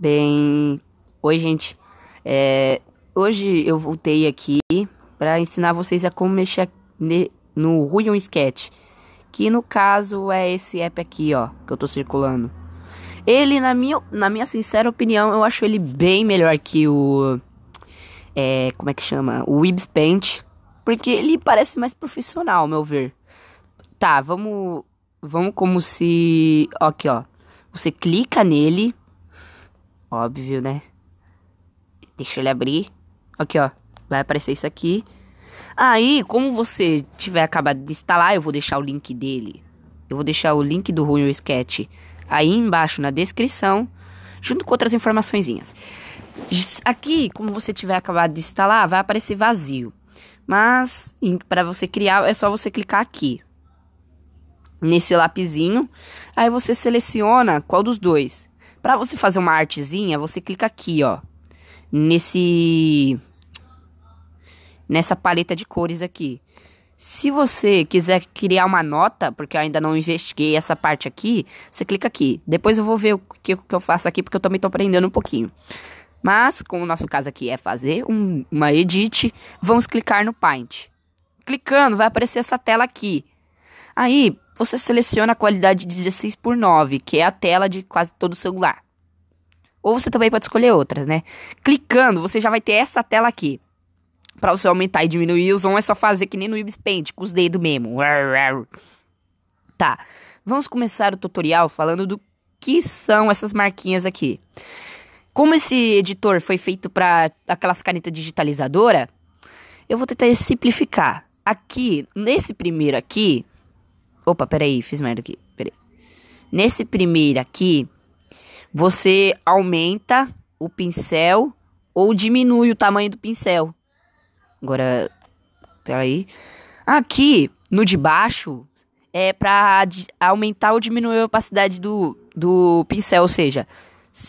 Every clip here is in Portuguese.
Bem, oi gente. É, hoje eu voltei aqui para ensinar vocês a como mexer no Ruion Sketch, que no caso é esse app aqui, ó, que eu tô circulando. Ele, na minha, na minha sincera opinião, eu acho ele bem melhor que o é, como é que chama? O Weebs Paint, porque ele parece mais profissional, ao meu ver. Tá, vamos vamos como se, aqui, ó. Você clica nele Óbvio, né? Deixa ele abrir. Aqui, ó. Vai aparecer isso aqui. Aí, como você tiver acabado de instalar, eu vou deixar o link dele. Eu vou deixar o link do Ruin Sketch aí embaixo na descrição, junto com outras informaçõezinhas. Aqui, como você tiver acabado de instalar, vai aparecer vazio. Mas, para você criar, é só você clicar aqui. Nesse lapisinho. Aí você seleciona qual dos dois. Para você fazer uma artezinha, você clica aqui, ó. Nesse nessa paleta de cores aqui. Se você quiser criar uma nota, porque eu ainda não investiguei essa parte aqui, você clica aqui. Depois eu vou ver o que, que eu faço aqui, porque eu também tô aprendendo um pouquinho. Mas, como o nosso caso aqui é fazer um, uma edit, vamos clicar no Paint. Clicando, vai aparecer essa tela aqui. Aí, você seleciona a qualidade de 16 por 9, que é a tela de quase todo celular. Ou você também pode escolher outras, né? Clicando, você já vai ter essa tela aqui. Para você aumentar e diminuir o zoom, é só fazer que nem no Ibis Paint, com os dedos mesmo. Tá, vamos começar o tutorial falando do que são essas marquinhas aqui. Como esse editor foi feito para aquelas canetas digitalizadora, eu vou tentar simplificar. Aqui, nesse primeiro aqui, Opa, peraí, fiz merda aqui. Peraí. Nesse primeiro aqui, você aumenta o pincel ou diminui o tamanho do pincel. Agora, peraí. Aqui, no de baixo, é pra aumentar ou diminuir a opacidade do, do pincel. Ou seja,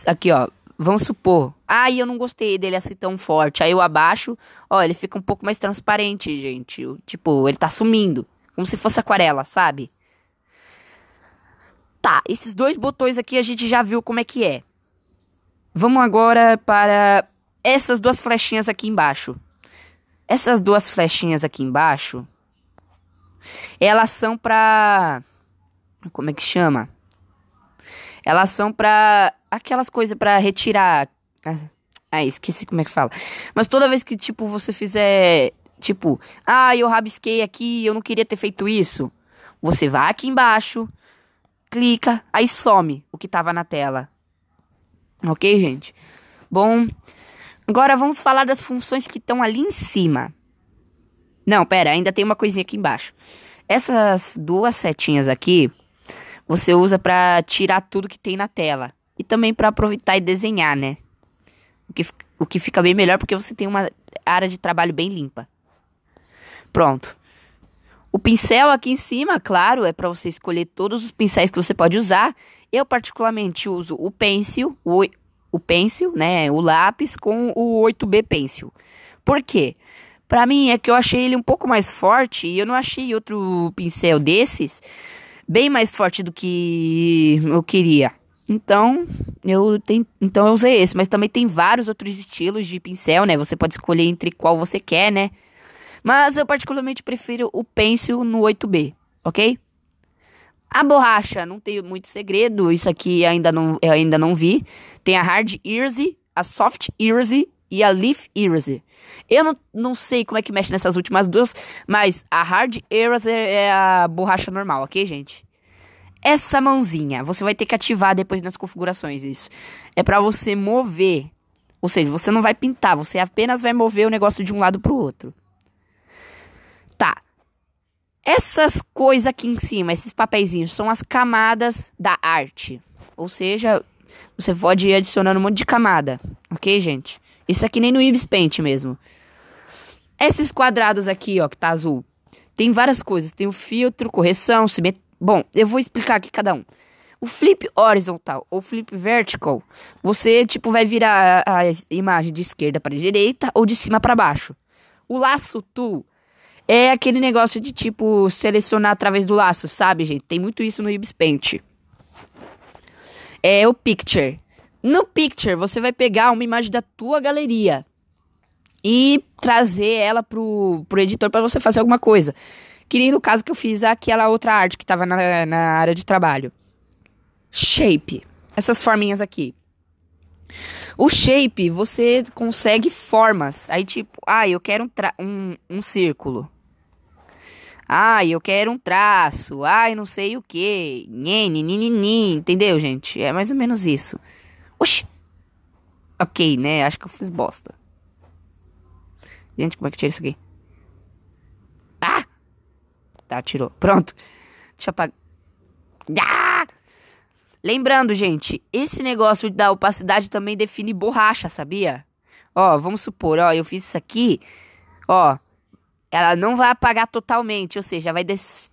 aqui ó, vamos supor. Ah, eu não gostei dele assim tão forte. Aí eu abaixo, ó, ele fica um pouco mais transparente, gente. Tipo, ele tá sumindo. Como se fosse aquarela, sabe? Tá, esses dois botões aqui a gente já viu como é que é. Vamos agora para essas duas flechinhas aqui embaixo. Essas duas flechinhas aqui embaixo, elas são pra... Como é que chama? Elas são pra... Aquelas coisas pra retirar... Ah, esqueci como é que fala. Mas toda vez que, tipo, você fizer Tipo, ah, eu rabisquei aqui, eu não queria ter feito isso. Você vai aqui embaixo, clica, aí some o que tava na tela. Ok, gente? Bom, agora vamos falar das funções que estão ali em cima. Não, pera, ainda tem uma coisinha aqui embaixo. Essas duas setinhas aqui, você usa para tirar tudo que tem na tela. E também para aproveitar e desenhar, né? O que, o que fica bem melhor porque você tem uma área de trabalho bem limpa. Pronto. O pincel aqui em cima, claro, é para você escolher todos os pincéis que você pode usar. Eu particularmente uso o pencil, o, o pencil, né, o lápis com o 8B pencil. Por quê? Para mim é que eu achei ele um pouco mais forte e eu não achei outro pincel desses bem mais forte do que eu queria. Então, eu tenho, então eu usei esse, mas também tem vários outros estilos de pincel, né? Você pode escolher entre qual você quer, né? Mas eu particularmente prefiro o Pencil no 8B, ok? A borracha, não tem muito segredo, isso aqui ainda não, eu ainda não vi. Tem a Hard Easy, a Soft Easy e a Leaf Eraser. Eu não, não sei como é que mexe nessas últimas duas, mas a Hard Eraser é a borracha normal, ok, gente? Essa mãozinha, você vai ter que ativar depois nas configurações isso. É para você mover. Ou seja, você não vai pintar, você apenas vai mover o negócio de um lado pro outro. Essas coisas aqui em cima, esses papeizinhos, são as camadas da arte. Ou seja, você pode ir adicionando um monte de camada. Ok, gente? Isso aqui nem no Ibis Paint mesmo. Esses quadrados aqui, ó, que tá azul. Tem várias coisas. Tem o filtro, correção, simetria. Bom, eu vou explicar aqui cada um. O flip horizontal ou flip vertical, você tipo vai virar a, a imagem de esquerda para direita ou de cima para baixo. O laço tool é aquele negócio de tipo selecionar através do laço, sabe, gente? Tem muito isso no Ibis Paint. É o Picture. No Picture, você vai pegar uma imagem da tua galeria e trazer ela pro, pro editor para você fazer alguma coisa. Que nem no caso que eu fiz aquela outra arte que tava na, na área de trabalho. Shape. Essas forminhas aqui. O shape, você consegue formas. Aí, tipo, ah, eu quero um, um, um círculo. Ah, eu quero um traço. Ai, não sei o que. Entendeu, gente? É mais ou menos isso. Oxi. Ok, né? Acho que eu fiz bosta. Gente, como é que tira isso aqui? Ah! Tá, tirou. Pronto. Deixa eu apagar. Ah! Lembrando, gente, esse negócio da opacidade também define borracha, sabia? Ó, vamos supor, ó, eu fiz isso aqui, ó, ela não vai apagar totalmente, ou seja, vai,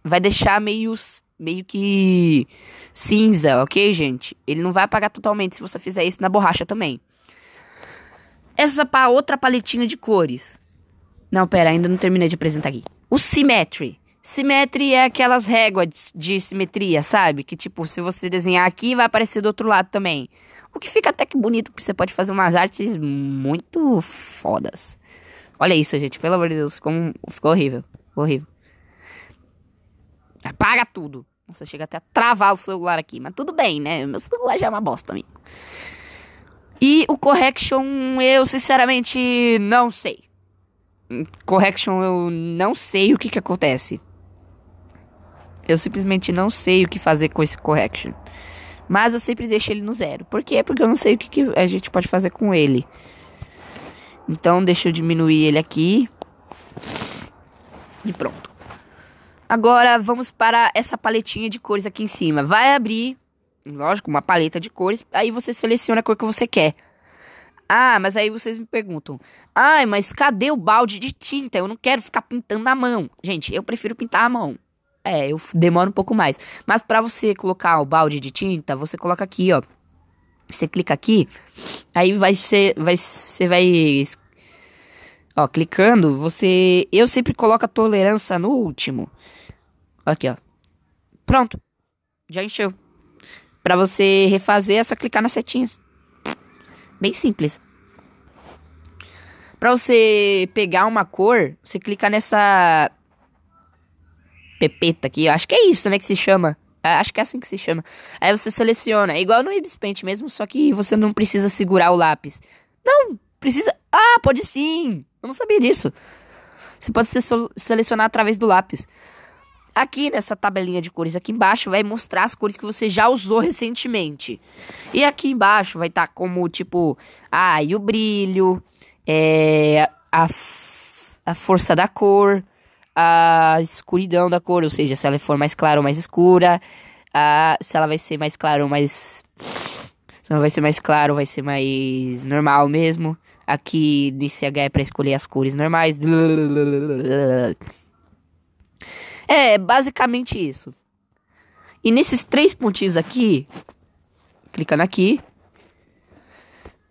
vai deixar meio, meio que cinza, ok, gente? Ele não vai apagar totalmente se você fizer isso na borracha também. Essa pa outra paletinha de cores. Não, pera, ainda não terminei de apresentar aqui. O Symmetry. Symmetry é aquelas réguas de simetria, sabe? Que tipo, se você desenhar aqui, vai aparecer do outro lado também. O que fica até que bonito, porque você pode fazer umas artes muito fodas. Olha isso, gente. Pelo amor de Deus, ficou, ficou horrível. Ficou horrível. Apaga tudo. Nossa, chega até a travar o celular aqui. Mas tudo bem, né? Meu celular já é uma bosta, amigo. E o correction, eu sinceramente não sei. Correction, eu não sei o que que acontece. Eu simplesmente não sei o que fazer com esse correction. Mas eu sempre deixo ele no zero. Por quê? Porque eu não sei o que, que a gente pode fazer com ele. Então, deixa eu diminuir ele aqui. E pronto. Agora, vamos para essa paletinha de cores aqui em cima. Vai abrir, lógico, uma paleta de cores. Aí você seleciona a cor que você quer. Ah, mas aí vocês me perguntam. Ai, mas cadê o balde de tinta? Eu não quero ficar pintando na mão. Gente, eu prefiro pintar a mão. É, eu demoro um pouco mais. Mas para você colocar o balde de tinta, você coloca aqui, ó. Você clica aqui, aí vai ser, vai, você vai, ó, clicando, você, eu sempre coloco a tolerância no último. Aqui, ó. Pronto. Já encheu. Para você refazer, é só clicar nas setinhas. Bem simples. Para você pegar uma cor, você clica nessa pepeta aqui. Acho que é isso, né, que se chama. É, acho que é assim que se chama. Aí você seleciona, é igual no Ibis Paint mesmo, só que você não precisa segurar o lápis. Não, precisa. Ah, pode sim. Eu não sabia disso. Você pode se selecionar através do lápis. Aqui nessa tabelinha de cores aqui embaixo vai mostrar as cores que você já usou recentemente. E aqui embaixo vai estar tá como tipo, ah, e o brilho, é, a, a força da cor, a escuridão da cor, ou seja, se ela for mais clara ou mais escura, a, se ela vai ser mais clara ou mais. Se ela vai ser mais claro, vai ser mais normal mesmo. Aqui nesse H é para escolher as cores normais. É, basicamente isso. E nesses três pontinhos aqui, clicando aqui,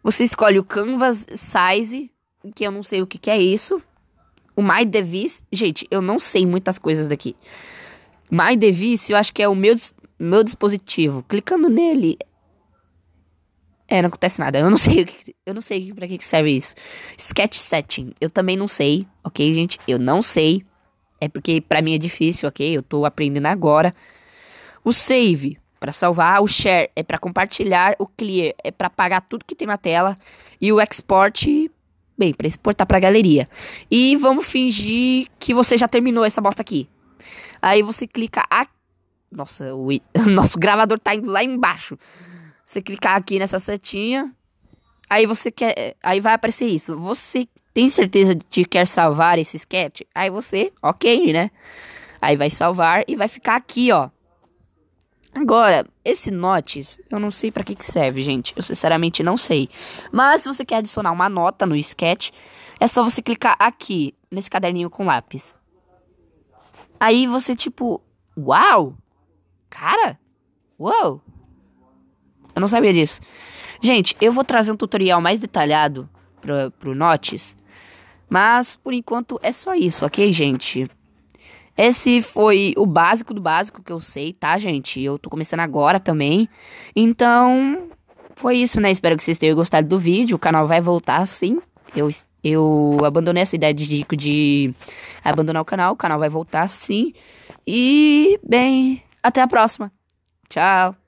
você escolhe o Canvas Size, que eu não sei o que, que é isso. O My Device, gente, eu não sei muitas coisas daqui. My Device, eu acho que é o meu, meu dispositivo. Clicando nele, é, não acontece nada. Eu não sei, eu não sei para que serve isso. Sketch Setting, eu também não sei, ok, gente? Eu não sei. É porque para mim é difícil, ok? Eu tô aprendendo agora. O save para salvar, o share é para compartilhar, o clear é para apagar tudo que tem na tela e o export, bem, para exportar para galeria. E vamos fingir que você já terminou essa bosta aqui. Aí você clica aqui. Nossa, o nosso gravador tá indo lá embaixo. Você clicar aqui nessa setinha, aí você quer, aí vai aparecer isso. Você tem certeza de que quer salvar esse sketch? Aí você, ok, né? Aí vai salvar e vai ficar aqui, ó. Agora, esse notes, eu não sei para que que serve, gente. Eu sinceramente não sei. Mas se você quer adicionar uma nota no sketch, é só você clicar aqui, nesse caderninho com lápis. Aí você tipo, uau! Cara! Uau! Eu não sabia disso. Gente, eu vou trazer um tutorial mais detalhado pro, pro Notes mas por enquanto é só isso, ok, gente? Esse foi o básico do básico que eu sei, tá, gente? Eu tô começando agora também. Então, foi isso, né? Espero que vocês tenham gostado do vídeo. O canal vai voltar sim. Eu, eu abandonei essa ideia de, de abandonar o canal. O canal vai voltar sim. E, bem, até a próxima. Tchau.